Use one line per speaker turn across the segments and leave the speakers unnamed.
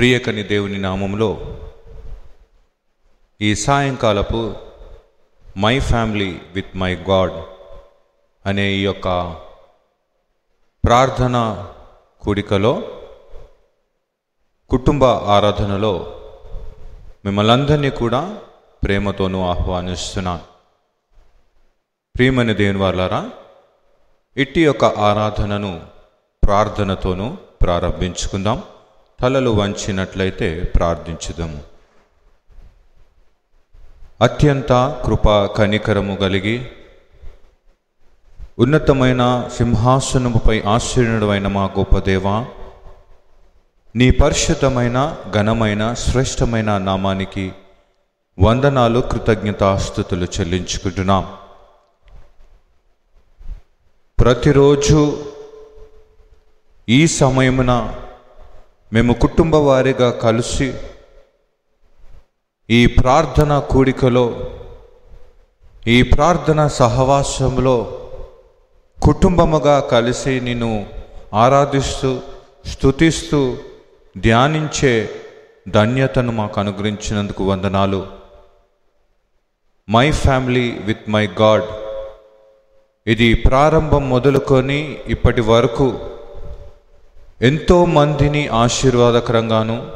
ప్రియకని దేవుని నామంలో ఈ సాయంకాలపు my family with my God అనే ఈ యొక్క ప్రార్థన కూడికలో కుటుంబ ఆరాధనలో మిమ్మల్ని అందరినీ కూడా ప్రేమతోనూ ఆహ్వానిస్తున్నాను. ప్రియమైన దేవుని వాళ్ళారా ఇట్టి యొక్క ఆరాధనను ప్రార్థనతోనూ ప్రారంభించుకుందాం. తలలు వంచినట్లయితే ప్రార్థించుదాము. అత్యంత కృప కనికరము కలిగి ఉన్నతమైన సింహాసనముపై ఆశ్చర్యుడమైన మా గొప్ప దేవా నీ పరిశుద్ధమైన ఘనమైన శ్రేష్టమైన నామానికి వందనాలు కృతజ్ఞతాస్థుతులు చెల్లించుకుంటున్నాం. ప్రతిరోజు ఈ సమయమున మేము కుటుంబ వారిగా కలిసి ఈ ప్రార్థన కూడికలో ఈ ప్రార్థన సహవాసంలో కుటుంబముగా కలిసి నిన్ను ఆరాధిస్తూ స్థుతిస్తూ ధ్యానించే ధన్యతను మాకు అనుగ్రహించినందుకు వందనాలు. My family with my God ఇది ప్రారంభం మొదలుకొని ఇప్పటి వరకు ఎంతో మందిని ఆశీర్వాదకరంగాను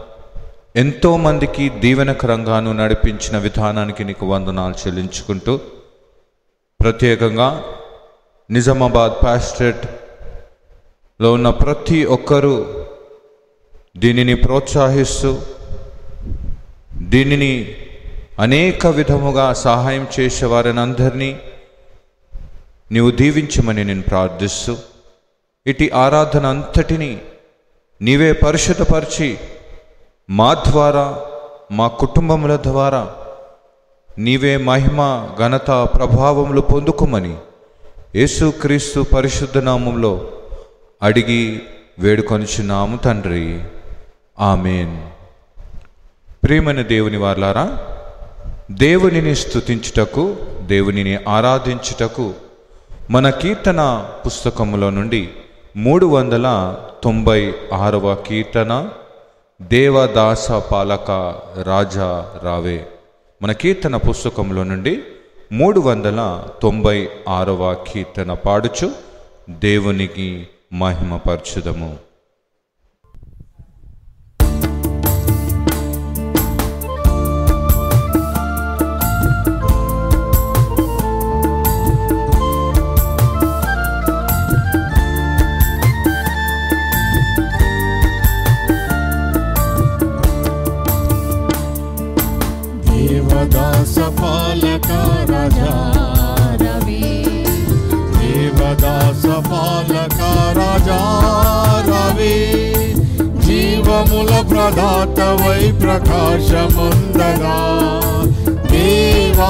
ఎంతో మందికి దీవెనకరంగాను నడిపించిన విధానానికి నీకు వందనాలు చెల్లించుకుంటూ ప్రత్యేకంగా నిజామాబాద్ పాస్టరేట్లో ఉన్న ప్రతి ఒక్కరూ దీనిని ప్రోత్సహిస్తూ దీనిని అనేక విధముగా సహాయం చేసే వారిని అందరినీ నీవు దీవించమని నేను ప్రార్థిస్తూ ఇటు ఆరాధన అంతటిని నీవే పరిశుద్ధపరిచి మా ద్వారా మా కుటుంబముల ద్వారా నీవే మహిమ ఘనత ప్రభావములు పొందుకోమని యేసుక్రీస్తు పరిశుద్ధ నామంలో అడిగి వేడుకొనిచున్నాము తండ్రి. ఆమెన్. ప్రియమైన దేవుని వార్లారా దేవునిని స్తుతించుటకు దేవునిని ఆరాధించుటకు మన కీర్తన పుస్తకములో నుండి మూడు వందల తొంభై ఆరవ కీర్తన దేవదాస పాలక రాజా రావే. మన కీర్తన పుస్తకంలో నుండి మూడు వందల తొంభై ఆరవ కీర్తన పాడుచు దేవునికి మహిమపరచుదము.
ప్రదాతవై ప్రకాశముందగా దేవా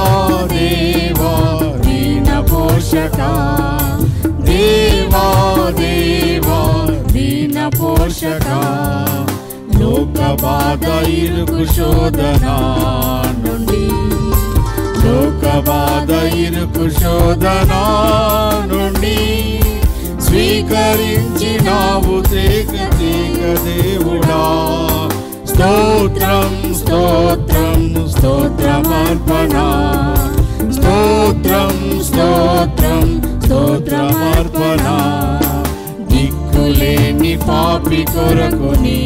దేవా దీన పోషక దేవా దేవా దీన పోషక లోక బాధ ఇరుకు శోధన నుండి లోక బాధ ఇరుకు శోధన నుండి స్వీకరించినావు తేక తేక దేవుడా స్తోత్రం స్తోత్రం స్తోత్రమర్పణ స్తోత్రం స్తోత్రం స్తోత్రమర్పణ దిక్కులేని పాపి కొరకు నీ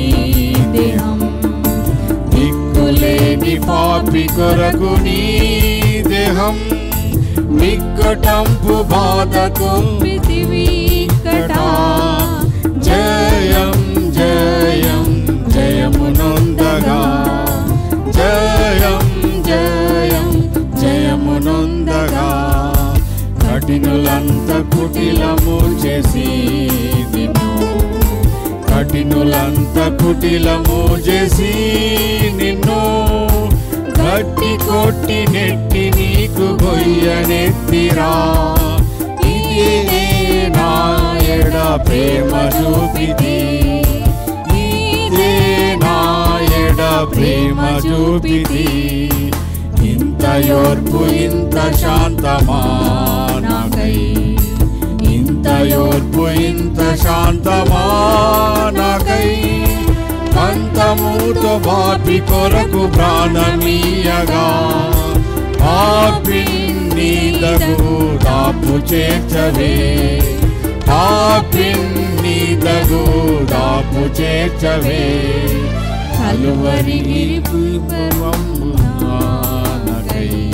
దేహం దిక్కులేని పాపి కొరకు నీ దేహం విక్కటంపు బాధకు
పృథివీకట
జయం కుటిలము చేసి నిన్ను గట్టి కొట్టి నెట్టి నీకు గొయ్యనెత్తిరా ఇదే నా ఎడ ప్రేమ చూపిది ఇదే నా ఎడ ప్రేమ చూపిది ఇంత యోర్పు ఇంత శాంతమా ఇంత యోర్పు ఇంత శాంతమానకై పంతముతో పాపి కొరకు ప్రాణమీయగా. పాపి నీదకు దాపు చేర్చవే. పాపి నీదకు దాపు చేర్చవే. కలువరి గిరిపురమునానకై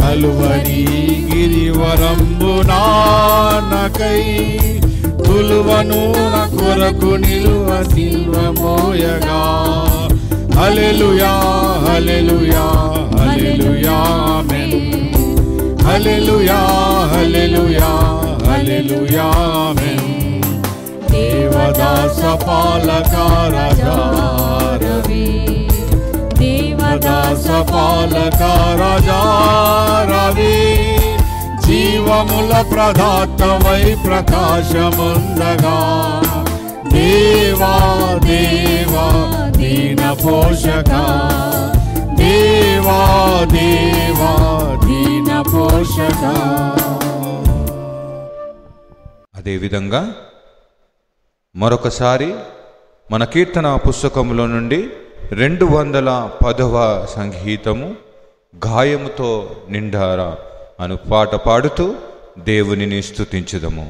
కలువరి గిరివరంబు నానకై తులువను నా కొరకు నిలువ సిల్వమోయగా హల్లెలూయా హల్లెలూయా హల్లెలూయా ఆమేన్. హల్లెలూయా హల్లెలూయా హల్లెలూయా ఆమేన్. దేవదాస పాలక రాజా రవి. దేవదాస పాలక రాజా రవి. జీవముల ప్రదాతమై ప్రకాశముందగా దేవా దేవా దీన పోషక. దేవా దేవా దీన పోషక.
అదేవిధంగా మరొకసారి మన కీర్తన పుస్తకంలో నుండి రెండు వందల పదవ సంగీతము గాయముతో నిండారా? అను పాట పాడుతూ దేవునిని
స్థుతించుదము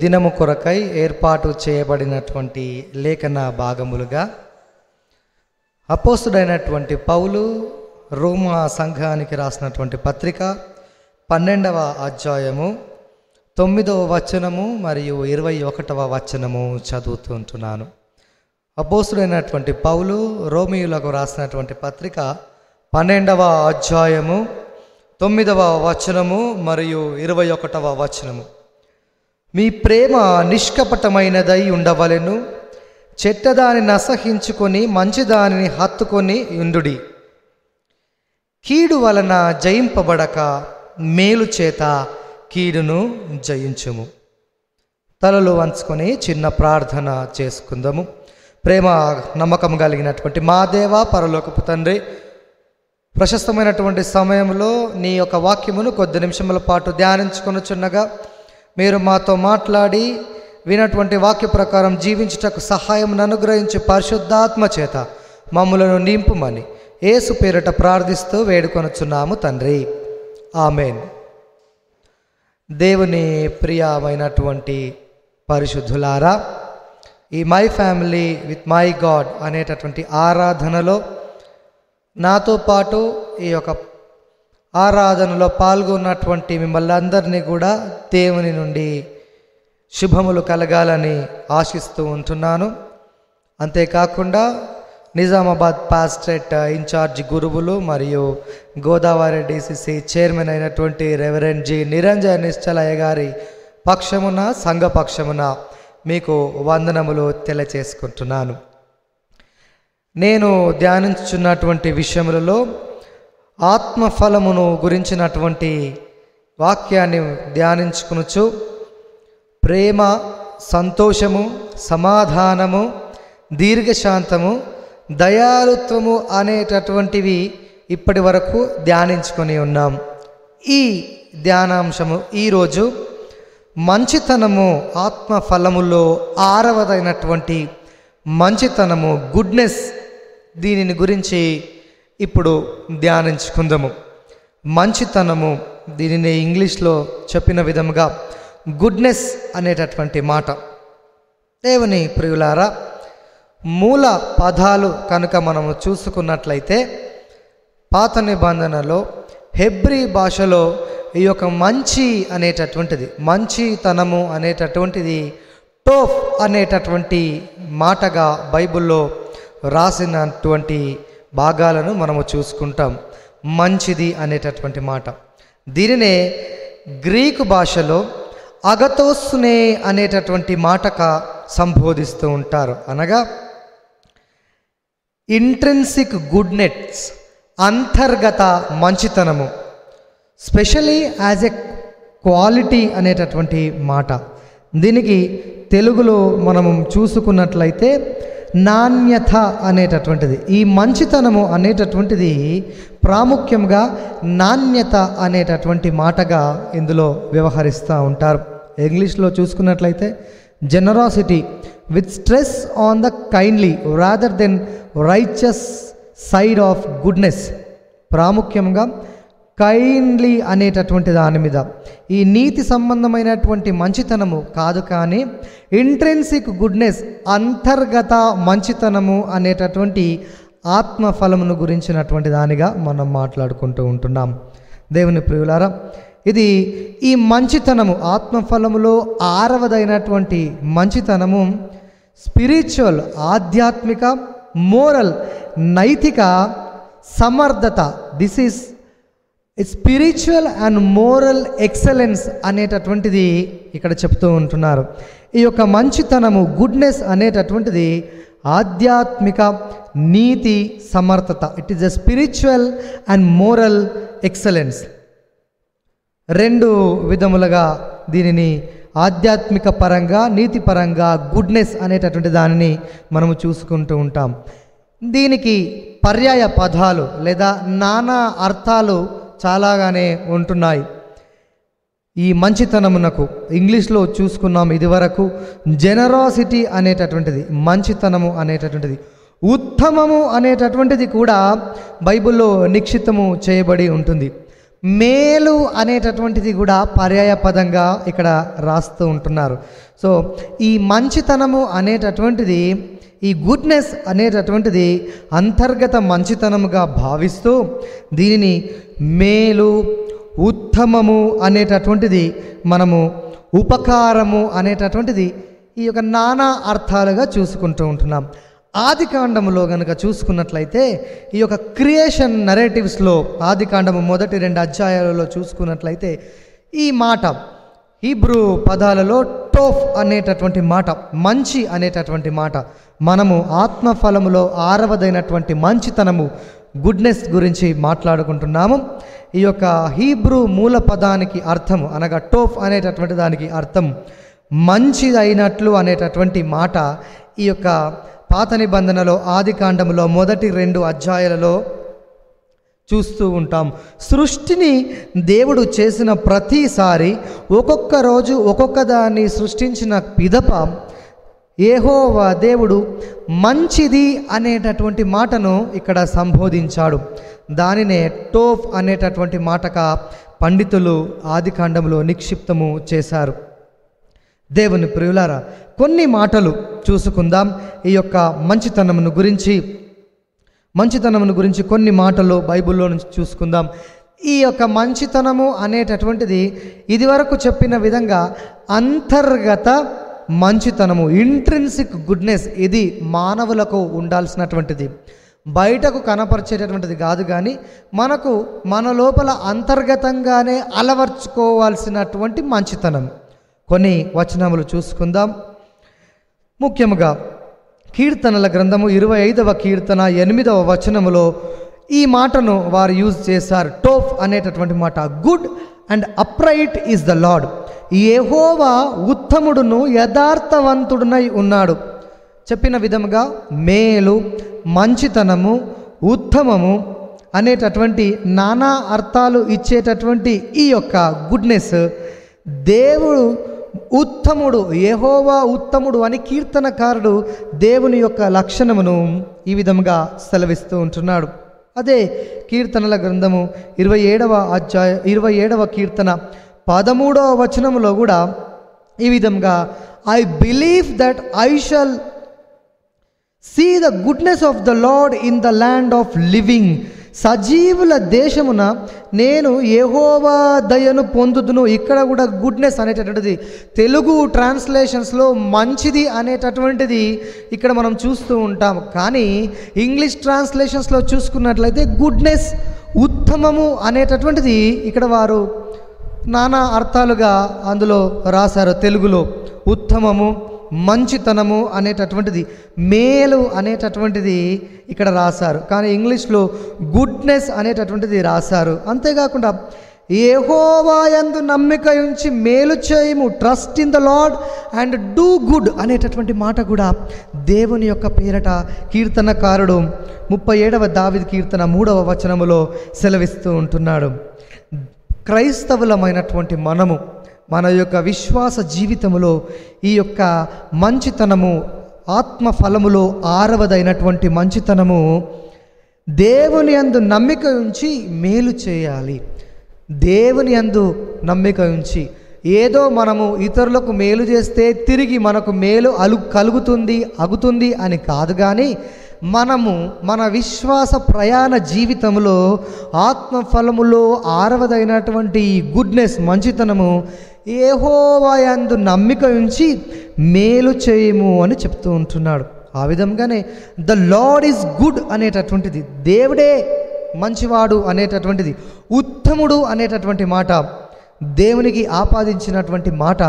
దినము కొరకై ఏర్పాటు చేయబడినటువంటి లేఖన భాగములుగా అపోస్తుడైనటువంటి పౌలు రోమా సంఘానికి రాసినటువంటి పత్రిక పన్నెండవ అధ్యాయము తొమ్మిదవ వచనము మరియు ఇరవై ఒకటవ వచనము చదువుతుంటున్నాను అపోస్తుడైనటువంటి పౌలు రోమియులకు రాసినటువంటి పత్రిక పన్నెండవ అధ్యాయము తొమ్మిదవ వచనము మరియు ఇరవై ఒకటవ వచనము. మీ ప్రేమ నిష్కపటమైనదై ఉండవలెను. చెడ్డదానిని అసహించుకొని మంచిదానిని హత్తుకొని ఉండుడి. కీడు వలన జయింపబడక మేలు చేత కీడును జయించుము. తలలు వంచుకొని చిన్న ప్రార్థన చేసుకుందాము. ప్రేమ నమ్మకం కలిగినటువంటి మా దేవ పరలోకపు తండ్రి ప్రశస్తమైనటువంటి సమయంలో నీ యొక్క వాక్యమును కొద్ది నిమిషముల పాటు ధ్యానించుకొనుచున్నగా మీరు మాతో మాట్లాడి వినటువంటి వాక్య ప్రకారం జీవించుటకు సహాయం అనుగ్రహించి పరిశుద్ధాత్మ చేత మమ్ములను నింపుమని ఏసు పేరిట ప్రార్థిస్తూ వేడుకొనుచున్నాము తండ్రి. ఆమెన్. దేవుని ప్రియమైనటువంటి పరిశుద్ధులారా ఈ my family with my God అనేటటువంటి ఆరాధనలో నాతో పాటు ఈ యొక్క ఆరాధనలో పాల్గొన్నటువంటి మిమ్మల్ని అందరినీ కూడా దేవుని నుండి శుభములు కలగాలని ఆశిస్తూ ఉంటున్నాను. అంతేకాకుండా నిజామాబాద్ పాస్టేట్ ఇన్ఛార్జ్ గురువులు మరియు గోదావరి డిసిసి చైర్మన్ అయినటువంటి రెవరెండ్ జి నిరంజన్ నిశ్చలయ్య గారి పక్షమున సంఘ పక్షమున మీకు వందనములు తెలియచేసుకుంటున్నాను. నేను ధ్యానించున్నటువంటి విషయములలో ఆత్మఫలమును గురించినటువంటి వాక్యాన్ని ధ్యానించుకునుచు ప్రేమ సంతోషము సమాధానము దీర్ఘశాంతము దయాలుత్వము అనేటటువంటివి ఇప్పటి వరకు ధ్యానించుకొని ఉన్నాం. ఈ ధ్యానాంశము ఈరోజు మంచితనము ఆత్మఫలములో ఆరవదైనటువంటి మంచితనము గుడ్నెస్ దీనిని గురించి ఇప్పుడు ధ్యానించుకుందాము. మంచితనము దీనిని ఇంగ్లీష్లో చెప్పిన విధముగా గుడ్నెస్ అనేటటువంటి మాట. దేవుని ప్రియులారా మూల పదాలు కనుక మనము చూసుకున్నట్లయితే పాత నిబంధనలో హెబ్రీ భాషలో ఈ యొక్క మంచి అనేటటువంటిది మంచితనము అనేటటువంటిది టోఫ్ అనేటటువంటి మాటగా బైబిల్లో రాసినటువంటి భాగాలను మనము చూసుకుంటాం. మంచిది అనేటటువంటి మాట. దీనినే గ్రీకు భాషలో అగతోస్నే అనేటటువంటి మాటక సంబోధిస్తూ ఉంటారు. అనగా ఇంట్రెన్సిక్ గుడ్నెట్స్ అంతర్గత మంచితనము స్పెషలీ యాజ్ ఎ క్వాలిటీ అనేటటువంటి మాట. దీనికి తెలుగులో మనం చూసుకున్నట్లయితే నాణ్యత అనేటటువంటిది ఈ మంచితనము అనేటటువంటిది ప్రాముఖ్యంగా నాణ్యత అనేటటువంటి మాటగా ఇందులో వ్యవహరిస్తూ ఉంటారు. ఇంగ్లీష్లో చూసుకున్నట్లయితే generosity with stress on the kindly rather than righteous side of goodness ప్రాముఖ్యంగా కైండ్లీ అనేటటువంటి దాని మీద. ఈ నీతి సంబంధమైనటువంటి మంచితనము కాదు కానీ ఇంట్రెన్సిక్ గుడ్నెస్ అంతర్గత మంచితనము అనేటటువంటి ఆత్మఫలమును గురించినటువంటి దానిగా మనం మాట్లాడుకుంటూ ఉంటున్నాం. దేవుని ప్రియులారా ఇది ఈ మంచితనము ఆత్మఫలములో ఆరవదైనటువంటి మంచితనము స్పిరిచువల్ ఆధ్యాత్మిక మోరల్ నైతిక సమర్థత this is spiritual and moral excellence అనేటటువంటిది ఇక్కడ చెప్తూ ఉంటున్నారు. ఈ యొక్క మంచితనము గుడ్నెస్ అనేటటువంటిది ఆధ్యాత్మిక నీతి సమర్థత. It is a spiritual and moral excellence రెండు విధములుగా దీనిని ఆధ్యాత్మిక పరంగా నీతి పరంగా గుడ్నెస్ అనేటటువంటి దానిని మనము చూసుకుంటూ ఉంటాం. దీనికి పర్యాయ పదాలు లేదా నానా అర్థాలు చాలాగానే ఉంటున్నాయి. ఈ మంచితనమునకు ఇంగ్లీష్లో చూసుకున్నాం ఇదివరకు జెనరాసిటీ అనేటటువంటిది మంచితనము అనేటటువంటిది ఉత్తమము అనేటటువంటిది కూడా బైబిల్లో నిక్షితము చేయబడి ఉంటుంది. మేలు అనేటటువంటిది కూడా పర్యాయ పదంగా ఇక్కడ రాస్తూ ఉంటున్నారు. సో ఈ మంచితనము అనేటటువంటిది ఈ గుడ్నెస్ అనేటటువంటిది అంతర్గత మంచితనముగా భావిస్తూ దీనిని మేలు ఉత్తమము అనేటటువంటిది మనము ఉపకారము అనేటటువంటిది ఈ యొక్క నానా అర్థాలుగా చూసుకుంటూ ఉంటున్నాం. ఆది కాండములో కనుక చూసుకున్నట్లయితే ఈ యొక్క క్రియేషన్ నరేటివ్స్లో ఆది కాండము మొదటి రెండు అధ్యాయాలలో చూసుకున్నట్లయితే ఈ మాట హీబ్రూ పదాలలో టోఫ్ అనేటటువంటి మాట మంచి అనేటటువంటి మాట. మనము ఆత్మఫలములో ఆరవదైనటువంటి మంచితనము గుడ్నెస్ గురించి మాట్లాడుకుంటున్నాము. ఈ యొక్క హీబ్రూ మూల పదానికి అర్థం అనగా టోఫ్ అనేటటువంటి దానికి అర్థం మంచిదైనట్లు అనేటటువంటి మాట. ఈ యొక్క పాత నిబంధనలో ఆది మొదటి రెండు అధ్యాయాలలో చూస్తూ ఉంటాం. సృష్టిని దేవుడు చేసిన ప్రతిసారి ఒక్కొక్క రోజు ఒక్కొక్క దాన్ని సృష్టించిన పిదప ఏహోవా దేవుడు మంచిది అనేటటువంటి మాటను ఇక్కడ సంబోధించాడు. దానినే టోఫ్ అనేటటువంటి మాటగా పండితులు ఆది కాండంలో నిక్షిప్తము చేశారు. దేవుని ప్రియులారా కొన్ని మాటలు చూసుకుందాం. ఈ యొక్క మంచితనమును గురించి మంచితనమును గురించి కొన్ని మాటలు బైబిల్లో నుంచి చూసుకుందాం. ఈ యొక్క మంచితనము అనేటటువంటిది ఇదివరకు చెప్పిన విధంగా అంతర్గత మంచితనము ఇంట్రిన్సిక్ గుడ్నెస్ ఇది మానవులకు ఉండాల్సినటువంటిది. బయటకు కనపరిచేటటువంటిది కాదు కానీ మనకు మన లోపల అంతర్గతంగానే అలవర్చుకోవాల్సినటువంటి మంచితనం. కొన్ని వచనములు చూసుకుందాం. ముఖ్యముగా కీర్తనల గ్రంథము ఇరవై ఐదవ కీర్తన ఎనిమిదవ వచనములో ఈ మాటను వారు యూజ్ చేశారు. టోఫ్ అనేటటువంటి మాట. Good and upright is the Lord ఏహోవా ఉత్తముడును యథార్థవంతుడునై ఉన్నాడు. చెప్పిన విధముగా మేలు మంచితనము ఉత్తమము అనేటటువంటి నానా అర్థాలు ఇచ్చేటటువంటి ఈ యొక్క గుడ్నెస్ దేవుడు ఉత్తముడు యెహోవా ఉత్తముడు అని కీర్తనకారుడు దేవుని యొక్క లక్షణమును ఈ విధముగా సెలవిస్తూ ఉంటున్నాడు. అదే కీర్తనల గ్రంథము ఇరవై ఏడవ అధ్యాయ ఇరవై ఏడవ కీర్తన పదమూడవ వచనములో కూడా ఈ విధంగా I believe that I shall see the goodness of the Lord in the land of living సజీవుల దేశమున నేను ఏహోవా దయను పొందుదును. ఇక్కడ కూడా గుడ్నెస్ అనేటటువంటిది. తెలుగు ట్రాన్స్లేషన్స్లో మంచిది అనేటటువంటిది ఇక్కడ మనం చూస్తూ ఉంటాం. కానీ ఇంగ్లీష్ ట్రాన్స్లేషన్స్లో చూసుకున్నట్లయితే గుడ్నెస్ ఉత్తమము అనేటటువంటిది ఇక్కడ వారు నానా అర్థాలుగా అందులో రాశారు. తెలుగులో ఉత్తమము మంచితనము అనేటటువంటిది మేలు అనేటటువంటిది ఇక్కడ రాశారు. కానీ ఇంగ్లీష్లో గుడ్నెస్ అనేటటువంటిది రాశారు. అంతేకాకుండా ఏహోవాయందు నమ్మిక ఉంచి మేలు చేయము trust in the Lord and do good అనేటటువంటి మాట కూడా దేవుని యొక్క పేరట కీర్తనకారుడు ముప్పై ఏడవ దావిద కీర్తన మూడవ వచనములో సెలవిస్తూ ఉంటున్నాడు. క్రైస్తవులమైనటువంటి మనము మన యొక్క విశ్వాస జీవితంలో ఈ యొక్క మంచితనము ఆత్మ ఫలములో ఆరవదైనటువంటి మంచితనము దేవుని అందు నమ్మిక ఉంచి మేలు చేయాలి. దేవుని అందు నమ్మిక ఉంచి ఏదో మనము ఇతరులకు మేలు చేస్తే తిరిగి మనకు మేలు అలు కలుగుతుంది అగుతుంది అని కాదు కానీ మనము మన విశ్వాస ప్రయాణ జీవితంలో ఆత్మఫలములో ఆరవదైనటువంటి ఈ గుడ్నెస్ మంచితనము ఏహోవాయందు నమ్మిక ఉంచి మేలు చేయము అని చెప్తూ ఉంటున్నాడు. ఆ విధంగానే ద లార్డ్ ఈజ్ గుడ్ అనేటటువంటిది దేవుడే మంచివాడు అనేటటువంటిది ఉత్తముడు అనేటటువంటి మాట దేవునికి ఆపాదించినటువంటి మాట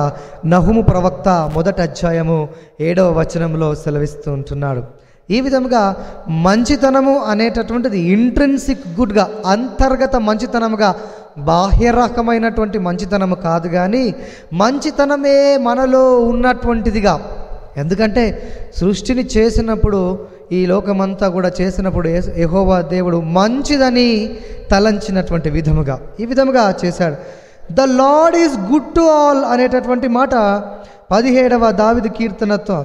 నహుము ప్రవక్త మొదటి అధ్యాయము ఏడవ వచనంలో సెలవిస్తూ ఉంటున్నాడు. ఈ విధముగా మంచితనము అనేటటువంటిది ఇంట్రెన్సిక్ గుడ్గా అంతర్గత మంచితనముగా బాహ్య రకమైనటువంటి మంచితనము కాదు కానీ మంచితనమే మనలో ఉన్నటువంటిదిగా. ఎందుకంటే సృష్టిని చేసినప్పుడు ఈ లోకమంతా కూడా చేసినప్పుడు యహోవా దేవుడు మంచిదని తలంచినటువంటి విధముగా. ఈ విధముగా చేశాడు. The Lord is good to all అనేటటువంటి మాట పదిహేడవ దావిది కీర్తనతో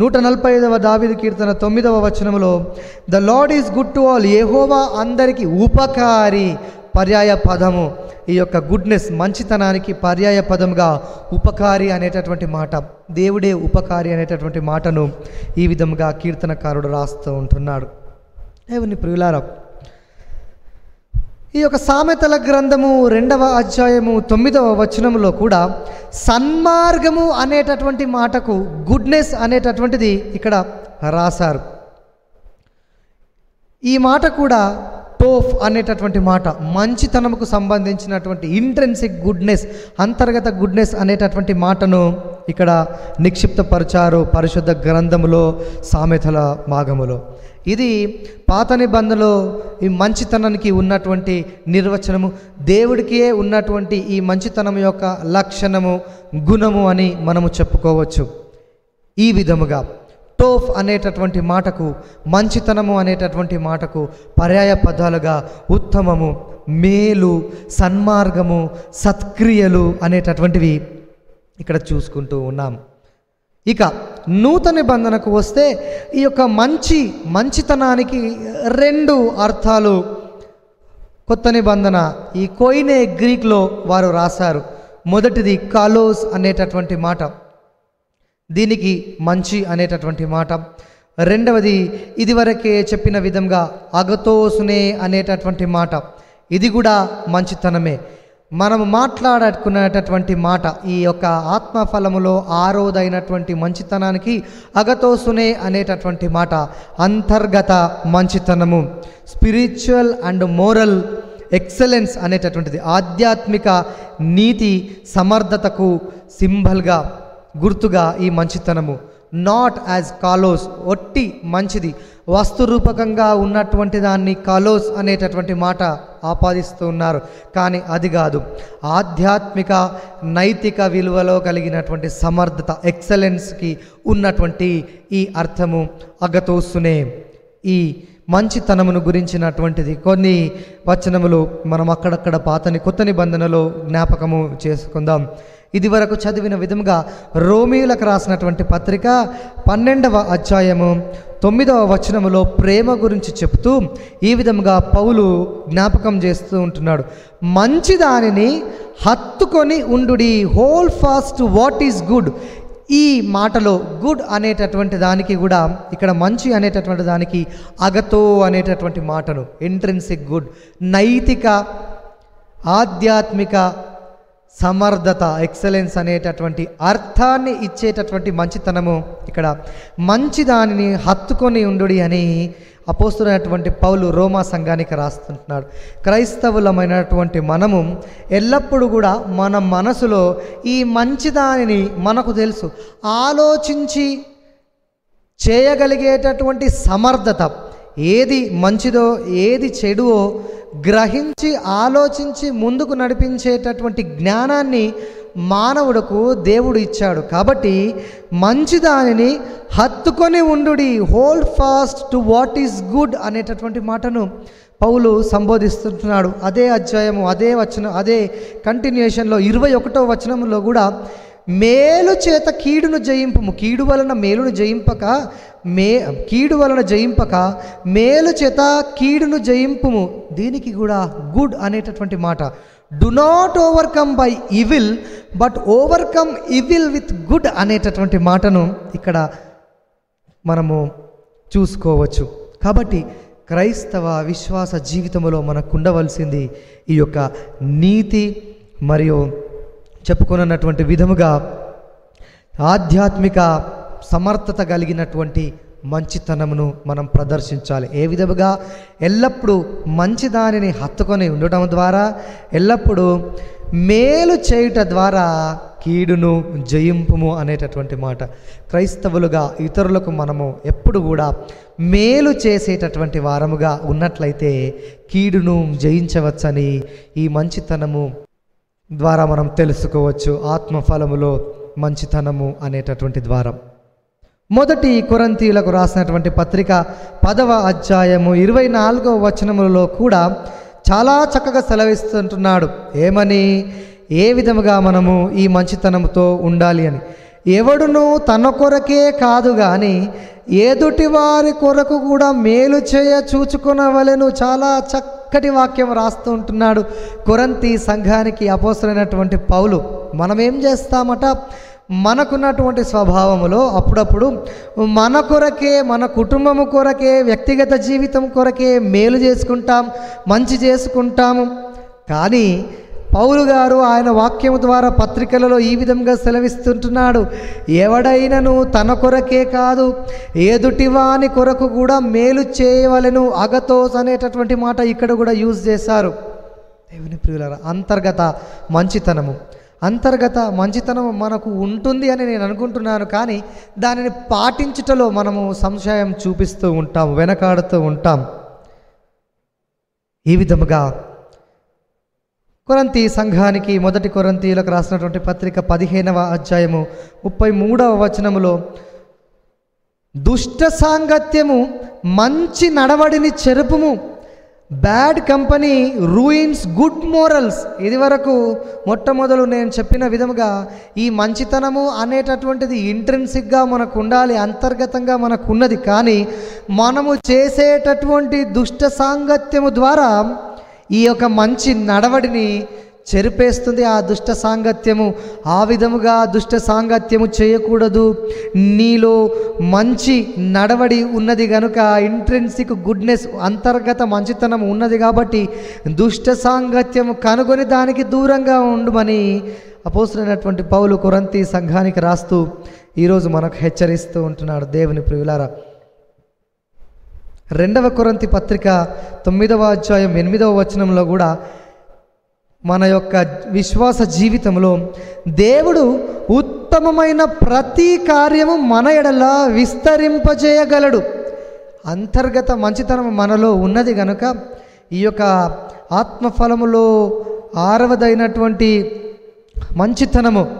నూట నలభై ఐదవ దావిది కీర్తన తొమ్మిదవ వచనంలో the Lord is good to all యెహోవా అందరికీ ఉపకారి పర్యాయ పదము. ఈ యొక్క గుడ్నెస్ మంచితనానికి పర్యాయ పదముగా ఉపకారి అనేటటువంటి మాట దేవుడే ఉపకారి అనేటటువంటి మాటను ఈ విధముగా కీర్తనకారుడు రాస్తూ ఉంటున్నాడు. దేవుని ప్రియులారా ఈ యొక్క సామెతల గ్రంథము రెండవ అధ్యాయము తొమ్మిదవ వచనములో కూడా సన్మార్గము అనేటటువంటి మాటకు గుడ్నెస్ అనేటటువంటిది ఇక్కడ రాశారు. ఈ మాట కూడా టోఫ్ అనేటటువంటి మాట మంచితనముకు సంబంధించినటువంటి ఇంట్రెన్సిక్ గుడ్నెస్ అంతర్గత గుడ్నెస్ అనేటటువంటి మాటను ఇక్కడ నిక్షిప్తపరిచారు పరిశుద్ధ గ్రంథములో సామెతల మాగములో ఇది పాత నిబంధనలో ఈ మంచితనానికి ఉన్నటువంటి నిర్వచనము దేవుడికే ఉన్నటువంటి ఈ మంచితనం యొక్క లక్షణము గుణము అని మనము చెప్పుకోవచ్చు. ఈ విధముగా టోఫ్ అనేటటువంటి మాటకు మంచితనము అనేటటువంటి మాటకు పర్యాయ పదాలుగా ఉత్తమము మేలు సన్మార్గము సత్క్రియలు అనేటటువంటివి ఇక్కడ చూసుకుంటూ ఉన్నాం. ఇక నూతన నిబంధనకు వస్తే ఈ యొక్క మంచి మంచితనానికి రెండు అర్థాలు. కొత్త నిబంధన ఈ కోయినే గ్రీక్లో వారు రాశారు. మొదటిది కాలోస్ అనేటటువంటి మాట. దీనికి మంచి అనేటటువంటి మాట. రెండవది ఇదివరకే చెప్పిన విధంగా అగతోసునే అనేటటువంటి మాట. ఇది కూడా మంచితనమే. మనం మాట్లాడుకునేటటువంటి మాట ఈ యొక్క ఆత్మఫలములో ఆరోదైనటువంటి మంచితనానికి అగతోసునే అనేటటువంటి మాట అంతర్గత మంచితనము. స్పిరిచువల్ అండ్ మోరల్ ఎక్సలెన్స్ అనేటటువంటిది. ఆధ్యాత్మిక నీతి సమర్థతకు సింబల్గా గుర్తుగా ఈ మంచితనము. నాట్ యాజ్ కాలోస్ ఒట్టి మంచిది. వస్తురూపకంగా ఉన్నటువంటి దాన్ని కాలోస్ అనేటటువంటి మాట ఆపాదిస్తూ ఉన్నారు. కానీ అది కాదు. ఆధ్యాత్మిక నైతిక విలువలో కలిగినటువంటి సమర్థత ఎక్సలెన్స్కి ఉన్నటువంటి ఈ అర్థము అగతోసునే ఈ మంచితనమును గురించినటువంటిది కొన్ని వచనములు మనం అక్కడక్కడ పాతని కొత్త నిబంధనలో జ్ఞాపకము చేసుకుందాం. ఇది వరకు చదివిన విధముగా రోమీలకు రాసినటువంటి పత్రిక పన్నెండవ అధ్యాయము తొమ్మిదవ వచనములో ప్రేమ గురించి చెప్తూ ఈ విధముగా పౌలు జ్ఞాపకం చేస్తూ ఉంటున్నాడు. మంచి దానిని హత్తుకొని ఉండుడి hold fast what is good. ఈ మాటలో గుడ్ అనేటటువంటి దానికి కూడా ఇక్కడ మంచి అనేటటువంటి దానికి అగతో అనేటటువంటి మాటను ఇంట్రెన్సిక్ గుడ్ నైతిక ఆధ్యాత్మిక సమర్థత ఎక్సలెన్స్ అనేటటువంటి అర్థాన్ని ఇచ్చేటటువంటి మంచితనము ఇక్కడ. మంచి దానిని హత్తుకొని ఉండుడి అని అపోస్తున్నటువంటి పౌలు రోమా సంఘానికి రాస్తుంటున్నాడు. క్రైస్తవులమైనటువంటి మనము ఎల్లప్పుడూ కూడా మన మనసులో ఈ మంచి దానిని మనకు తెలుసు. ఆలోచించి చేయగలిగేటటువంటి సమర్థత ఏది మంచిదో ఏది చెడువో గ్రహించి ఆలోచించి ముందుకు నడిపించేటటువంటి జ్ఞానాన్ని మానవుడుకు దేవుడు ఇచ్చాడు. కాబట్టి మంచి దానిని హత్తుకొని ఉండుడి hold fast to what is good అనేటటువంటి మాటను పౌలు సంబోధిస్తుంటున్నాడు. అదే అధ్యాయము అదే వచనం అదే కంటిన్యూషన్లో ఇరవై ఒకటో వచనంలో కూడా మేలు చేత కీడును జయింపము. కీడు వలన మేలును జయింపక మే కీడు వలన జయింపక మేలు చేత కీడును జయింపుము. దీనికి కూడా గుడ్ అనేటటువంటి మాట. Do not overcome by evil but overcome evil with good అనేటటువంటి మాటను ఇక్కడ మనము చూసుకోవచ్చు. కాబట్టి క్రైస్తవ విశ్వాస జీవితంలో మనకు ఉండవలసింది ఈ యొక్క నీతి మరియు చెప్పుకున్నటువంటి విధముగా ఆధ్యాత్మిక సమర్థత కలిగినటువంటి మంచితనమును మనం ప్రదర్శించాలి. ఏ విధముగా? ఎల్లప్పుడూ మంచి దానిని హత్తుకొని ఉండటం ద్వారా ఎల్లప్పుడూ మేలు చేయుట ద్వారా కీడును జయింపుము అనేటటువంటి మాట. క్రైస్తవులుగా ఇతరులకు మనము ఎప్పుడు కూడా మేలు చేసేటటువంటి వారముగా ఉన్నట్లయితే కీడును జయించవచ్చని ఈ మంచితనము ద్వారా మనం తెలుసుకోవచ్చు ఆత్మఫలములో మంచితనము అనేటటువంటి ద్వారం. మొదటి కొరంతీలకు రాసినటువంటి పత్రిక పదవ అధ్యాయము ఇరవై నాలుగవ వచనములలో కూడా చాలా చక్కగా సెలవిస్తుంటున్నాడు. ఏమని? ఏ విధముగా మనము ఈ మంచితనముతో ఉండాలి అని. ఎవడును తన కొరకే కాదు కానీ ఎదుటి వారి కొరకు కూడా మేలు చేయ చూచుకునవలెను. చాలా చక్క చక్కటి వాక్యం రాస్తూ ఉంటున్నాడు. కొరంతి సంఘానికి అపోసరైనటువంటి పౌలు మనం ఏం చేస్తామట? మనకున్నటువంటి స్వభావములో అప్పుడప్పుడు మన కొరకే మన కుటుంబము కొరకే వ్యక్తిగత జీవితం కొరకే మేలు చేసుకుంటాం మంచి చేసుకుంటాము. కానీ పౌలు గారు ఆయన వాక్యము ద్వారా పత్రికలలో ఈ విధంగా సెలవిస్తుంటున్నాడు. ఎవడైనను తన కొరకే కాదు ఎదుటివాని కొరకు కూడా మేలు చేయవలెను అగతోస్ అనేటటువంటి మాట ఇక్కడ కూడా యూజ్ చేశారు. దేవుని ప్రియులారా అంతర్గత మంచితనము. అంతర్గత మంచితనం మనకు ఉంటుంది అని నేను అనుకుంటున్నాను కానీ దానిని పాటించుటలో మనము సంశయం చూపిస్తూ ఉంటాం వెనకాడుతూ ఉంటాం. ఈ విధముగా కొరంతి సంఘానికి మొదటి కొరంతీలకు రాసినటువంటి పత్రిక పదిహేనవ అధ్యాయము ముప్పై మూడవ వచనములో దుష్ట సాంగత్యము మంచి నడవడిని చెరుపుము bad company ruins good morals. ఇది వరకు మొట్టమొదలు నేను చెప్పిన విధముగా ఈ మంచితనము అనేటటువంటిది ఇంట్రెన్సిక్గా మనకు ఉండాలి అంతర్గతంగా మనకు ఉన్నది కానీ మనము చేసేటటువంటి దుష్ట సాంగత్యము ద్వారా ఈ యొక్క మంచి నడవడిని చెరిపేస్తుంది ఆ దుష్ట సాంగత్యము. ఆ విధముగా దుష్ట సాంగత్యము చేయకూడదు. నీలో మంచి నడవడి ఉన్నది గనుక ఇంట్రెన్సిక్ గుడ్నెస్ అంతర్గత మంచితనం ఉన్నది కాబట్టి దుష్ట సాంగత్యము కనుగొని దానికి దూరంగా ఉండుమని అపోసరైనటువంటి పౌలు కొరంతి సంఘానికి రాస్తూ ఈరోజు మనకు హెచ్చరిస్తూ ఉంటున్నాడు. దేవుని ప్రియులారా రెండవ కొరంతి పత్రిక తొమ్మిదవ అధ్యాయం ఎనిమిదవ వచనంలో కూడా మన యొక్క విశ్వాస జీవితంలో దేవుడు ఉత్తమమైన ప్రతి కార్యము మన ఎడల విస్తరింపజేయగలడు. అంతర్గత మంచితనం మనలో ఉన్నది గనుక ఈ యొక్క ఆత్మఫలములో ఆరవదైనటువంటి మంచితనము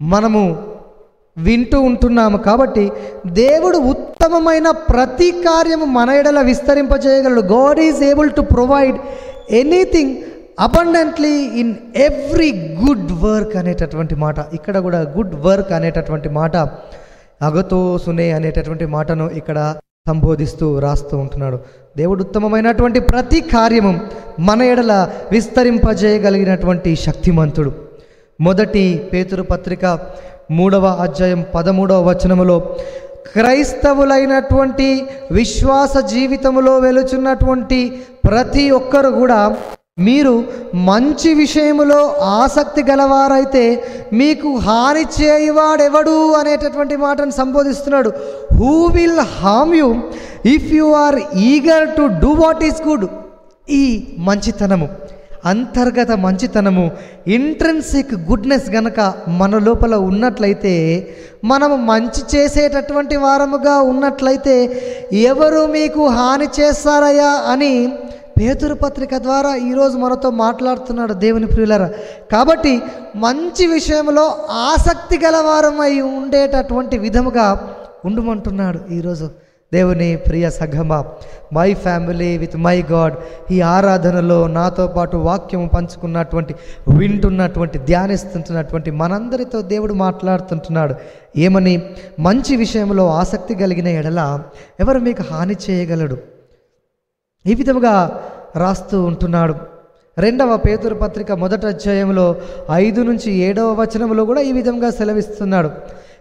మనము వింటూ ఉంటున్నాము కాబట్టి దేవుడు ఉత్తమమైన ప్రతి కార్యము మన ఎడల విస్తరింపజేయగలడు. God is able to provide anything abundantly in every good work అనేటటువంటి మాట. ఇక్కడ కూడా గుడ్ వర్క్ అనేటటువంటి మాట అగతో సునే అనేటటువంటి మాటను ఇక్కడ సంబోధిస్తూ రాస్తూ ఉంటున్నాడు. దేవుడు ఉత్తమమైనటువంటి ప్రతి కార్యము మన ఎడల విస్తరింపజేయగలిగినటువంటి శక్తిమంతుడు. మొదటి పేతురు పత్రిక మూడవ అధ్యాయం పదమూడవ వచనములో క్రైస్తవులైనటువంటి విశ్వాస జీవితములో వెలుచున్నటువంటి ప్రతి ఒక్కరు కూడా మీరు మంచి విషయములో ఆసక్తి గలవారైతే మీకు హాని చేయవాడెవడు? అనేటటువంటి మాటను సంబోధిస్తున్నాడు. Who will harm you if you are eager to do what is good ఈ మంచితనము. అంతర్గత మంచితనము ఇంట్రెన్సిక్ గుడ్నెస్ గనక మన లోపల ఉన్నట్లయితే మనము మంచి చేసేటటువంటి వారముగా ఉన్నట్లయితే ఎవరు మీకు హాని చేస్తారయ్యా అని పేతురు పత్రిక ద్వారా ఈరోజు మనతో మాట్లాడుతున్నాడు దేవుని ప్రియులరా. కాబట్టి మంచి విషయంలో ఆసక్తి గలవారమై ఉండేటటువంటి విధముగా ఉండమంటున్నాడు ఈరోజు. దేవుని ప్రియ సఘమ my family with my God ఈ ఆరాధనలో నాతో పాటు వాక్యం పంచుకున్నటువంటి వింటున్నటువంటి ధ్యానిస్తుంటున్నటువంటి మనందరితో దేవుడు మాట్లాడుతుంటున్నాడు. ఏమని? మంచి విషయంలో ఆసక్తి కలిగిన ఎడల ఎవరు మీకు హాని చేయగలడు? ఈ విధముగా రాస్తూ ఉంటున్నాడు. రెండవ పేతురు పత్రిక మొదటి అధ్యాయంలో ఐదు నుంచి ఏడవ వచనంలో కూడా ఈ విధంగా సెలవిస్తున్నాడు.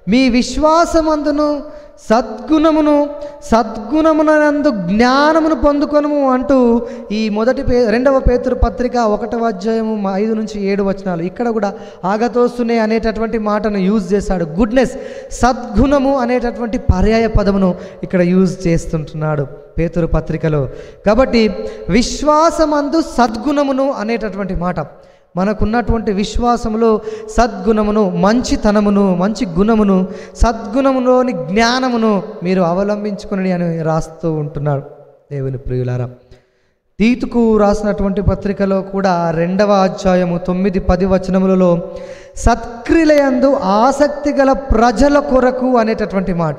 మీ విశ్వాసమందును సద్గుణమును సద్గుణమునందు జ్ఞానమును పొందుకొనము అంటూ ఈ మొదటి పే రెండవ పేతురు పత్రిక ఒకటవ అధ్యాయము ఐదు నుంచి ఏడు వచనాలు. ఇక్కడ కూడా ఆగతోస్తునే అనేటటువంటి మాటను యూజ్ చేశాడు. గుడ్నెస్ సద్గుణము అనేటటువంటి పర్యాయ పదమును ఇక్కడ యూజ్ చేస్తుంటున్నాడు పేతురు పత్రికలో. కాబట్టి విశ్వాసమందు సద్గుణమును అనేటటువంటి మాట. మనకున్నటువంటి విశ్వాసములో సద్గుణమును మంచితనమును మంచి గుణమును సద్గుణములోని జ్ఞానమును మీరు అవలంబించుకుని అని రాస్తూ ఉంటున్నాడు దేవుని ప్రియులారా తీతుకు రాసినటువంటి పత్రికలో కూడా రెండవ అధ్యాయము తొమ్మిది పది వచనములలో సత్క్రిలయందు ఆసక్తి గల ప్రజల కొరకు అనేటటువంటి మాట.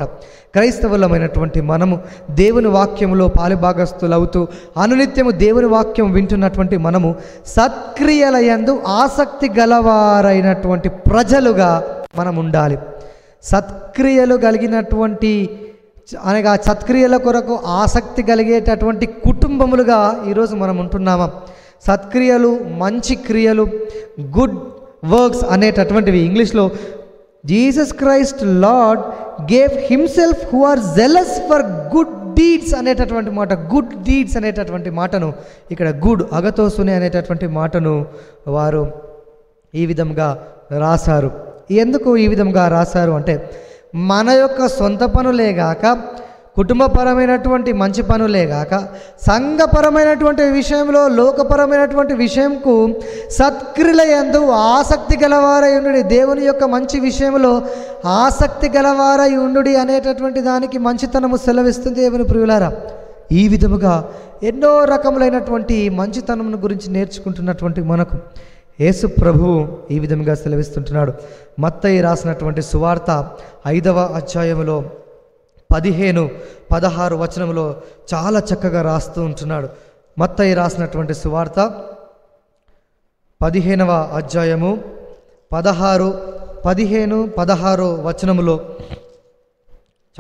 క్రైస్తవులమైనటువంటి మనము దేవుని వాక్యములో పాలుభాగస్తులవుతూ అనునిత్యము దేవుని వాక్యం వింటున్నటువంటి మనము సత్క్రియలయందు ఆసక్తి గలవారైనటువంటి ప్రజలుగా మనం ఉండాలి సత్క్రియలు కలిగినటువంటి అనగా సత్క్రియల కొరకు ఆసక్తి కలిగేటటువంటి కుటుంబములుగా ఈరోజు మనం ఉంటున్నామా. సత్క్రియలు మంచి క్రియలు గుడ్ వర్క్స్ అనేటటువంటివి. ఇంగ్లీష్లో Jesus Christ Lord gave himself who are jealous for good deeds అనేటటువంటి మాట. గుడ్ డీడ్స్ అనేటటువంటి మాటను ఇక్కడ గుడ్ అగతోసుని అనేటటువంటి మాటను వారు ఈ విధంగా రాశారు. ఎందుకు ఈ విధంగా రాశారు అంటే మన యొక్క సొంత పనులేగాక కుటుంబపరమైనటువంటి మంచి పనులేగాక సంఘపరమైనటువంటి విషయంలో లోకపరమైనటువంటి విషయంకు సత్క్రియల ఎందు ఆసక్తి గలవారై ఉండు దేవుని యొక్క మంచి విషయంలో ఆసక్తి గలవారై ఉండు అనేటటువంటి దానికి మంచితనము సెలవిస్తుంది దేవుని ప్రియులారా. ఈ విధముగా ఎన్నో రకములైనటువంటి మంచితనమును గురించి నేర్చుకుంటున్నటువంటి మనకు యేసు ప్రభువు ఈ విధంగా సెలవిస్తుంటున్నాడు. మత్తయి రాసినటువంటి సువార్త ఐదవ అధ్యాయములో పదిహేను పదహారు వచనములో చాలా చక్కగా రాస్తూ ఉంటున్నాడు. మత్తయి రాసినటువంటి సువార్త పదిహేనవ అధ్యాయము పదహారు పదిహేను పదహారు వచనములో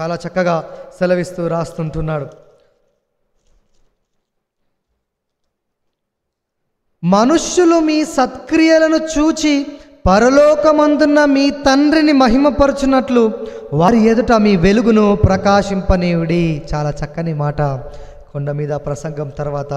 చాలా చక్కగా సెలవిస్తూ రాస్తుంటున్నాడు. మనుష్యులు మీ సత్క్రియలను చూచి పరలోకమందున్న మీ తండ్రిని మహిమపరచునట్లు వారి ఎదుట మీ వెలుగును ప్రకాశింపనీయుడి. చాలా చక్కని మాట. కొండ మీద ప్రసంగం తర్వాత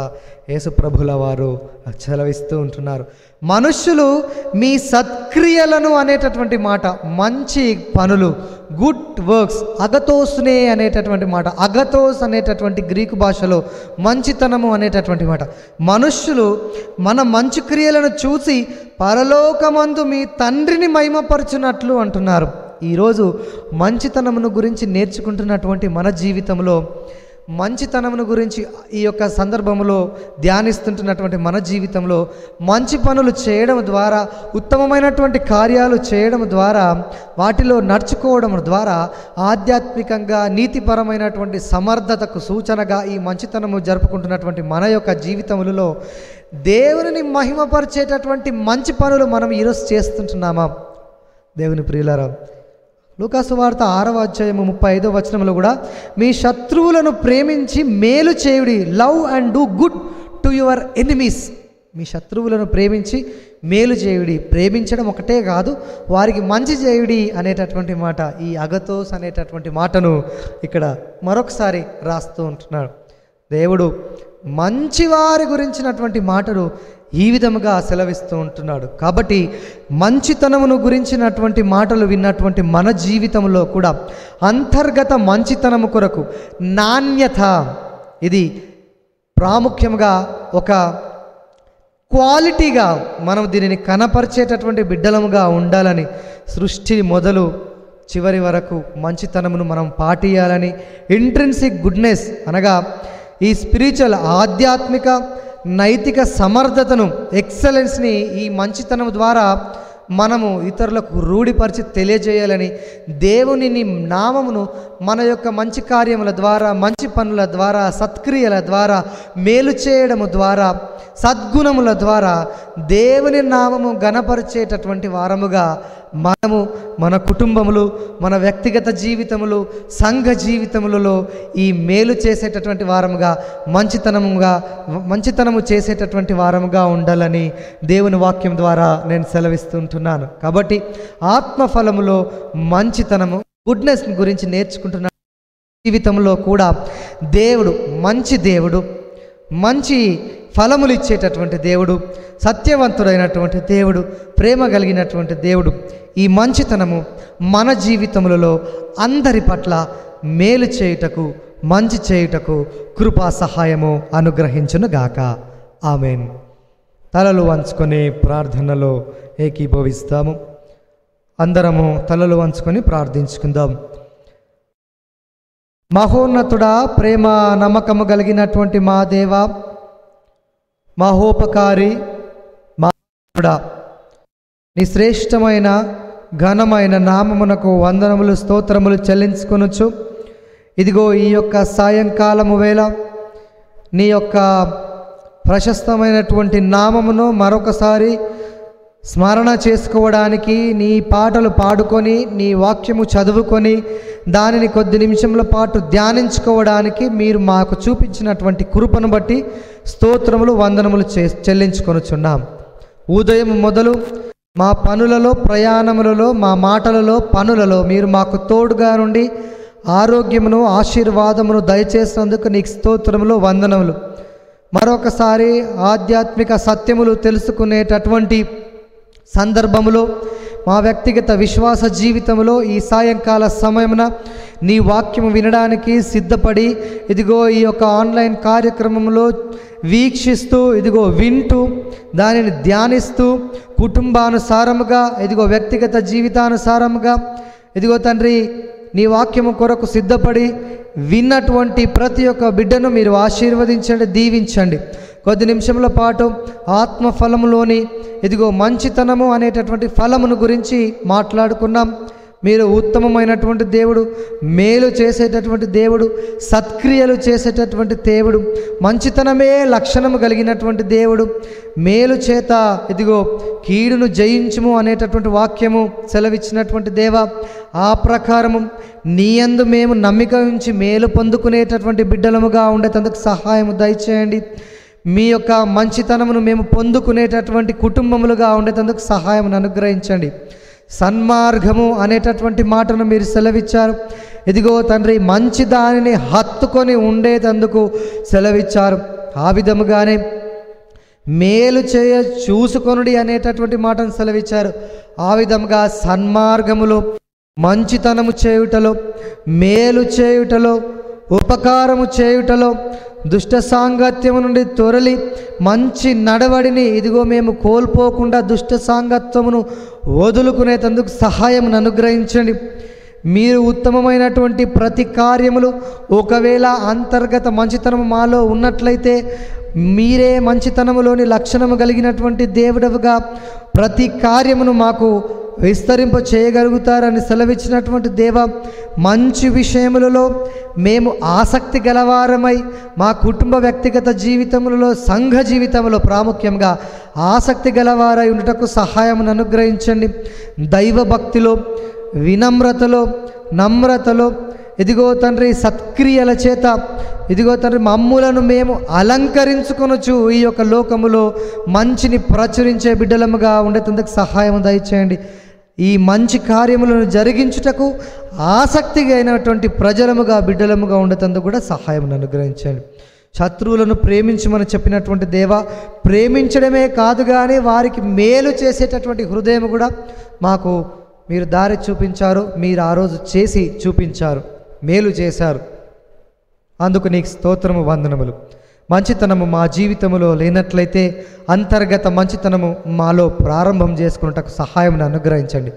యేసుప్రభుల వారు సెలవిస్తూ ఉంటున్నారు. మనుష్యులు మీ సత్క్రియలను అనేటటువంటి మాట మంచి పనులు గుడ్ వర్క్స్ అగతోస్నే అనేటటువంటి మాట అగతోస్ అనేటటువంటి గ్రీకు భాషలో మంచితనము అనేటటువంటి మాట. మనుష్యులు మన మంచి క్రియలను చూసి పరలోకమందు మీ తండ్రిని మహిమపరచునట్లు అంటున్నారు. ఈరోజు మంచితనమును గురించి నేర్చుకుంటున్నటువంటి మన జీవితంలో మంచితనమును గురించి ఈ యొక్క సందర్భంలో ధ్యానిస్తుంటున్నటువంటి మన జీవితంలో మంచి పనులు చేయడం ద్వారా ఉత్తమమైనటువంటి కార్యాలు చేయడం ద్వారా వాటిలో నడుచుకోవడం ద్వారా ఆధ్యాత్మికంగా నీతిపరమైనటువంటి సమర్థతకు సూచనగా ఈ మంచితనము జరుపుకుంటున్నటువంటి మన యొక్క జీవితములలో దేవుని మహిమపరిచేటటువంటి మంచి పనులు మనం ఈరోజు చేస్తుంటున్నామా? దేవుని ప్రియులారా లూకాసు వార్త ఆరవ అధ్యాయము ముప్పై ఐదో వచనంలో కూడా మీ శత్రువులను ప్రేమించి మేలు చేయుడి love and do good to your enemies. మీ శత్రువులను ప్రేమించి మేలు చేయుడి ప్రేమించడం ఒకటే కాదు వారికి మంచి చేయుడి అనేటటువంటి మాట ఈ అగతోస్ అనేటటువంటి మాటను ఇక్కడ మరొకసారి రాస్తూ ఉంటున్నాడు. దేవుడు మంచివారి గురించినటువంటి మాటలు ఈ విధముగా సెలవిస్తూ ఉంటున్నాడు. కాబట్టి మంచితనమును గురించినటువంటి మాటలు విన్నటువంటి మన జీవితంలో కూడా అంతర్గత మంచితనము కొరకు నాణ్యత ఇది ప్రాముఖ్యంగా ఒక క్వాలిటీగా మనం దీనిని కనపరిచేటటువంటి బిడ్డలముగా ఉండాలని సృష్టి మొదలు చివరి వరకు మంచితనమును మనం పాటియాలని ఇంట్రెన్సిక్ గుడ్నెస్ అనగా ఈ స్పిరిచువల్ ఆధ్యాత్మిక నైతిక సమర్థతను ఎక్సలెన్స్ని ఈ మంచితనం ద్వారా మనము ఇతరులకు రూఢిపరిచి తెలియజేయాలని దేవుని నామమును మన యొక్క మంచి కార్యముల ద్వారా మంచి పనుల ద్వారా సత్క్రియల ద్వారా మేలు చేయడము ద్వారా సద్గుణముల ద్వారా దేవుని నామము గణపరిచేటటువంటి వారముగా మనము మన కుటుంబములు మన వ్యక్తిగత జీవితములు సంఘ జీవితములలో ఈ మేలు చేసేటటువంటి వారముగా మంచితనముగా మంచితనము చేసేటటువంటి వారముగా ఉండాలని దేవుని వాక్యం ద్వారా నేను సెలవిస్తుంటున్నాను. కాబట్టి ఆత్మఫలములో మంచితనము గుడ్నెస్ గురించి నేర్చుకుంటున్నాను జీవితంలో కూడా దేవుడు మంచి దేవుడు మంచి ఫలములు ఇచ్చేటటువంటి దేవుడు సత్యవంతుడైనటువంటి దేవుడు ప్రేమ కలిగినటువంటి దేవుడు ఈ మంచితనము మన జీవితములలో అందరి పట్ల మేలు చేయుటకు మంచి చేయుటకు కృపా సహాయము అనుగ్రహించునుగాక. ఆమెన్. తలలు వంచుకొని ప్రార్థనలో ఏకీభవిస్తాము. అందరము తలలు వంచుకొని ప్రార్థించుకుందాం. మహోన్నతుడా ప్రేమ నమ్మకము కలిగినటువంటి మా దేవ మహోపకారి మా నీ శ్రేష్టమైన ఘనమైన నామమునకు వందనములు స్తోత్రములు చెల్లించుకొనొచ్చు ఇదిగో ఈ యొక్క సాయంకాలము వేళ నీ యొక్క ప్రశస్తమైనటువంటి నామమును మరొకసారి స్మరణ చేసుకోవడానికి నీ పాటలు పాడుకొని నీ వాక్యము చదువుకొని దానిని కొద్ది నిమిషముల పాటు ధ్యానించుకోవడానికి మీరు మాకు చూపించినటువంటి కృపను బట్టి స్తోత్రములు వందనములు చే చెల్లించుకొనుచున్నాం. ఉదయం మొదలు మా పనులలో ప్రయాణములలో మా మాటలలో పనులలో మీరు మాకు తోడుగా నుండి ఆరోగ్యమును ఆశీర్వాదమును దయచేసినందుకు నీకు స్తోత్రములు వందనములు. మరొకసారి ఆధ్యాత్మిక సత్యములు తెలుసుకునేటటువంటి సందర్భములో మా వ్యక్తిగత విశ్వాస జీవితంలో ఈ సాయంకాల సమయమున నీ వాక్యము వినడానికి సిద్ధపడి ఇదిగో ఈ యొక్క ఆన్లైన్ కార్యక్రమంలో వీక్షిస్తూ ఇదిగో వింటూ దానిని ధ్యానిస్తూ కుటుంబానుసారముగా ఇదిగో వ్యక్తిగత జీవితానుసారముగా ఇదిగో తండ్రి నీ వాక్యము కొరకు సిద్ధపడి విన్నటువంటి ప్రతి ఒక్క బిడ్డను మీరు ఆశీర్వదించండి దీవించండి. కొద్ది నిమిషముల పాటు ఆత్మఫలములోని ఇదిగో మంచితనము అనేటటువంటి ఫలమును గురించి మాట్లాడుకున్నాం. మీరు ఉత్తమమైనటువంటి దేవుడు మేలు చేసేటటువంటి దేవుడు సత్క్రియలు చేసేటటువంటి దేవుడు మంచితనమే లక్షణము కలిగినటువంటి దేవుడు మేలు చేత ఇదిగో కీడును జయించుము అనేటటువంటి వాక్యము సెలవిచ్చినటువంటి దేవ ఆ ప్రకారము నీయందు మేము నమ్మిక ఉంచి మేలు పొందుకునేటటువంటి బిడ్డలముగా ఉండేటందుకు సహాయము దయచేయండి. మీ యొక్క మంచితనమును మేము పొందుకునేటటువంటి కుటుంబములుగా ఉండేటందుకు సహాయం అనుగ్రహించండి. సన్మార్గము అనేటటువంటి మాటను మీరు సెలవిచ్చారు. ఇదిగో తండ్రి మంచి దానిని హత్తుకొని ఉండేటందుకు సెలవిచ్చారు. ఆ విధముగానే మేలు చేయ చూసుకొనుడి అనేటటువంటి మాటను సెలవిచ్చారు. ఆ విధముగా సన్మార్గములో మంచితనము చేయుటలో మేలు చేయుటలో ఉపకారము చేయుటలో దుష్ట సాంగత్యము నుండి తొరలి మంచి నడవడిని ఇదిగో మేము కోల్పోకుండా దుష్ట సాంగత్యమును వదులుకునేటందుకు సహాయం అనుగ్రహించండి. మీరు ఉత్తమమైనటువంటి ప్రతి కార్యములు ఒకవేళ అంతర్గత మంచితనము మాలో ఉన్నట్లయితే మీరే మంచితనములోని లక్షణము కలిగినటువంటి దేవుడవుగా ప్రతి కార్యమును మాకు విస్తరింప చేయగలుగుతారని సెలవిచ్చినటువంటి దేవ మంచి విషయములలో మేము ఆసక్తి గలవారమై మా కుటుంబ వ్యక్తిగత జీవితములలో సంఘ జీవితంలో ప్రాముఖ్యంగా ఆసక్తి గలవారై ఉండటకు సహాయం అనుగ్రహించండి. దైవ భక్తిలో వినమ్రతలో నమ్రతలో ఇదిగో తండ్రి సత్క్రియల చేత ఇదిగో తండ్రి మమ్ములను మేము అలంకరించుకొనొచ్చు ఈ యొక్క లోకములో మంచిని ప్రచురించే బిడ్డలముగా ఉండేటందుకు సహాయం దయచేయండి. ఈ మంచి కార్యములను జరిగించుటకు ఆసక్తిగా అయినటువంటి ప్రజలముగా బిడ్డలముగా ఉండేటందుకు కూడా సహాయం అనుగ్రహించండి. శత్రువులను ప్రేమించమని చెప్పినటువంటి దేవ ప్రేమించడమే కాదు కానీ వారికి మేలు చేసేటటువంటి హృదయం కూడా మాకు మీరు దారి చూపించారు మీరు ఆ రోజు చేసి చూపించారు మేలు చేశారు. అందుకు నీకు స్తోత్రము వందనములు. మంచితనము మా జీవితంలో లేనట్లయితే అంతర్గత మంచితనము మాలో ప్రారంభం చేసుకున్నటకు సహాయం అనుగ్రహించండి.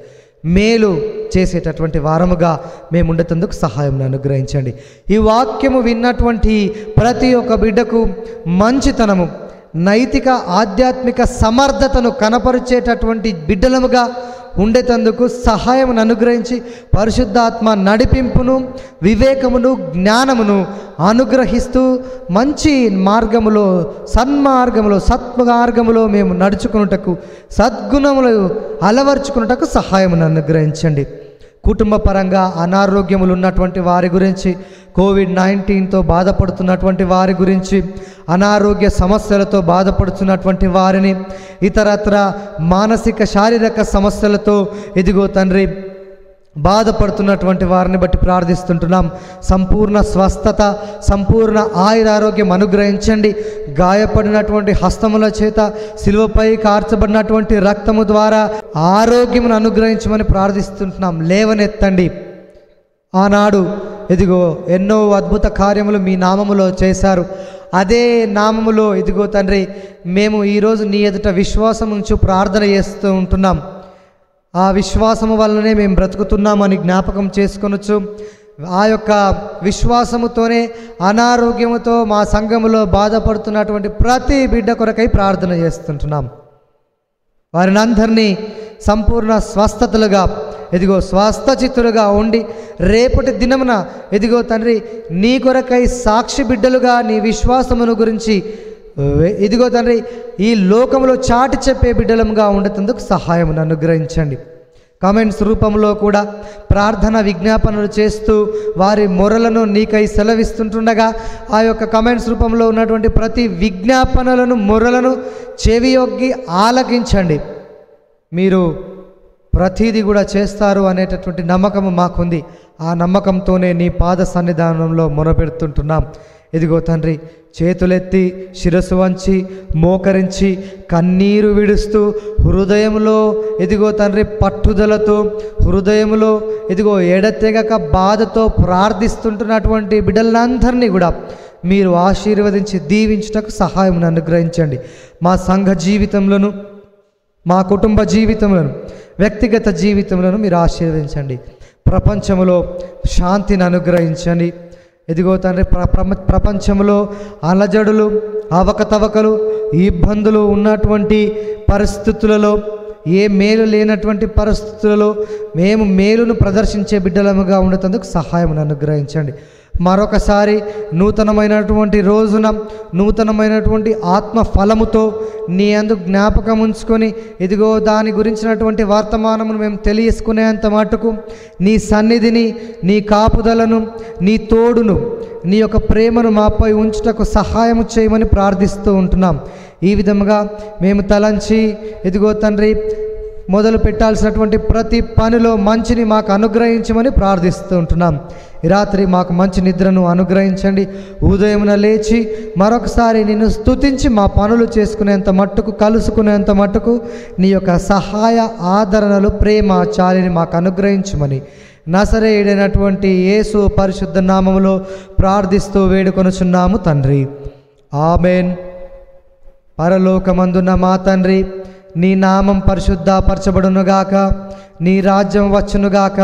మేలు చేసేటటువంటి వారముగా మేము ఉండేందుకు సహాయం అనుగ్రహించండి. ఈ వాక్యము విన్నటువంటి ప్రతి ఒక్క బిడ్డకు మంచితనము నైతిక ఆధ్యాత్మిక సమర్థతను కనపరిచేటటువంటి బిడ్డలముగా ఉండేటందుకు సహాయమును అనుగ్రహించి పరిశుద్ధాత్మ నడిపింపును వివేకమును జ్ఞానమును అనుగ్రహిస్తూ మంచి మార్గములో సన్మార్గములో సత్మార్గములో మేము నడుచుకున్నటకు సద్గుణములు అలవర్చుకున్నటకు సహాయమును అనుగ్రహించండి. కుటుంబ పరంగా అనారోగ్యములు ఉన్నటువంటి వారి గురించి కోవిడ్ నైన్టీన్తో బాధపడుతున్నటువంటి వారి గురించి అనారోగ్య సమస్యలతో బాధపడుతున్నటువంటి వారిని ఇతరత్ర మానసిక శారీరక సమస్యలతో ఇదిగో తండ్రి బాధపడుతున్నటువంటి వారిని బట్టి ప్రార్థిస్తుంటున్నాం. సంపూర్ణ స్వస్థత సంపూర్ణ ఆయురారోగ్యం అనుగ్రహించండి. గాయపడినటువంటి హస్తముల చేత శిలువపై కార్చబడినటువంటి రక్తము ద్వారా ఆరోగ్యమును అనుగ్రహించమని ప్రార్థిస్తుంటున్నాం. లేవనెత్తండి. ఆనాడు ఇదిగో ఎన్నో అద్భుత కార్యములు మీ నామములో చేశారు. అదే నామములో ఇదిగో తండ్రి మేము ఈరోజు నీ ఎదుట విశ్వాసం ఉంచు ప్రార్థన చేస్తూ ఉంటున్నాం. ఆ విశ్వాసము వల్లనే మేము బ్రతుకుతున్నామని జ్ఞాపకం చేసుకొనొచ్చు. ఆ యొక్క విశ్వాసముతోనే అనారోగ్యముతో మా సంఘములో బాధపడుతున్నటువంటి ప్రతి బిడ్డ కొరకై ప్రార్థన చేస్తుంటున్నాం. వారిని అందరినీ సంపూర్ణ స్వస్థతలుగా ఎదిగో స్వస్థచిత్తులుగా ఉండి రేపటి దినమున ఎదిగో తండ్రి నీ కొరకై సాక్షి బిడ్డలుగా నీ విశ్వాసమును గురించి ఇదిగో తండ్రి ఈ లోకములో చాటి చెప్పే బిడ్డలముగా ఉండేందుకు సహాయమును అనుగ్రహించండి. కామెంట్స్ రూపంలో కూడా ప్రార్థన విజ్ఞాపనలు చేస్తూ వారి మొరలను నీకై సెలవిస్తుంటుండగా ఆ యొక్క కామెంట్స్ రూపంలో ఉన్నటువంటి ప్రతి విజ్ఞాపనలను మొరలను చెవియొగ్గి ఆలకించండి. మీరు ప్రతీది కూడా చేస్తారు అనేటటువంటి నమ్మకం మాకుంది. ఆ నమ్మకంతోనే నీ పాద సన్నిధానంలో మొరపెడుతుంటున్నాం. ఇదిగో తండ్రి చేతులెత్తి శిరస్సు వంచి మోకరించి కన్నీరు విడుస్తూ హృదయంలో ఇదిగో తండ్రి పట్టుదలతో హృదయంలో ఇదిగో ఎడతెగక బాధతో ప్రార్థిస్తుంటున్నటువంటి బిడ్డలందరినీ కూడా మీరు ఆశీర్వదించి దీవించుటకు సహాయం అనుగ్రహించండి. మా సంఘ జీవితంలోను మా కుటుంబ జీవితంలోను వ్యక్తిగత జీవితంలోనూ మీరు ఆశీర్వదించండి. ప్రపంచంలో శాంతిని అనుగ్రహించండి. ఎదిగో తండ్రి ప్ర ప్రపంచంలో అలజడులు అవకతవకలు ఇబ్బందులు ఉన్నటువంటి పరిస్థితులలో ఏ మేలు లేనటువంటి పరిస్థితులలో మేము మేలును ప్రదర్శించే బిడ్డలముగా ఉండేందుకు సహాయం అనుగ్రహించండి. మరొకసారి నూతనమైనటువంటి రోజున నూతనమైనటువంటి ఆత్మ ఫలముతో నీ అందు జ్ఞాపకం ఉంచుకొని ఇదిగో దాని గురించినటువంటి వర్తమానమును మేము తెలియసుకునేంత మటుకు నీ సన్నిధిని నీ కాపుదలను నీ తోడును నీ యొక్క ప్రేమను మాపై ఉంచుటకు సహాయము చేయమని ప్రార్థిస్తూ ఉంటున్నాం. ఈ విధముగా మేము తలంచి ఇదిగో తండ్రి మొదలు పెట్టాల్సినటువంటి ప్రతి పనిలో మంచిని మాకు అనుగ్రహించమని ప్రార్థిస్తూ ఉంటున్నాం. ఈ రాత్రి మాకు మంచి నిద్రను అనుగ్రహించండి. ఉదయమున లేచి మరొకసారి నిన్ను స్తుతించి మా పనులు చేసుకునేంత మట్టుకు కలుసుకునేంత మట్టుకు నీ యొక్క సహాయ ఆదరణలు ప్రేమ చాలిని మాకు అనుగ్రహించమని నసరేయుడైనటువంటి యేసు పరిశుద్ధ నామములో ప్రార్థిస్తూ వేడుకొనుచున్నాము తండ్రి. ఆమెన్. పరలోకమందున్న మా తండ్రి నీ నామం పరిశుద్ధపరచబడునుగాక నీ రాజ్యం వచ్చునుగాక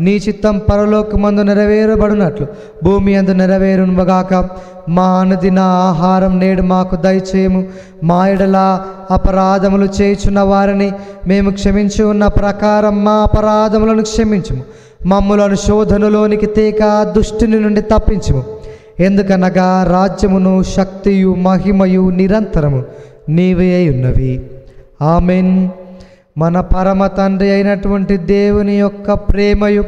నీ చిత్తం పరలోకమందు నెరవేరబడినట్లు భూమి అందు నెరవేరునుగాక. మా అనుదిన ఆహారం నేడు మాకు దయచేయము. మా ఎడల అపరాధములు చేయుచున్న వారిని మేము క్షమించి ఉన్న ప్రకారం మా అపరాధములను క్షమించుము. మమ్ములను శోధనలోనికి తేక దుష్టిని నుండి తప్పించుము. ఎందుకనగా రాజ్యమును శక్తియు మహిమయు నిరంతరము నీవే అయి ఉన్నవి ఆమెన్. మన పరమ తండ్రి అయినటువంటి దేవుని యొక్క ప్రేమయు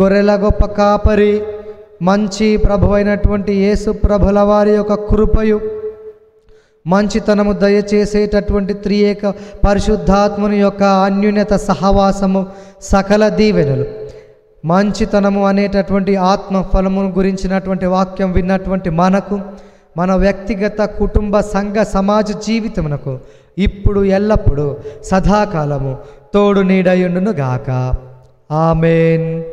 గొర్రెల గొప్ప కాపరి మంచి ప్రభు అయినటువంటి యేసు ప్రభుల వారి యొక్క కృపయు మంచితనము దయచేసేటటువంటి త్రియేక పరిశుద్ధాత్మని యొక్క అన్యున్యత సహవాసము సకల దీవెనలు. మంచితనము అనేటటువంటి ఆత్మ ఫలమును గురించినటువంటి వాక్యం విన్నటువంటి మనకు మన వ్యక్తిగత కుటుంబ సంఘ సమాజ జీవితమునకు ఇప్పుడు ఎల్లప్పుడూ సదాకాలము తోడు నీడయుండును గాక ఆమెన్.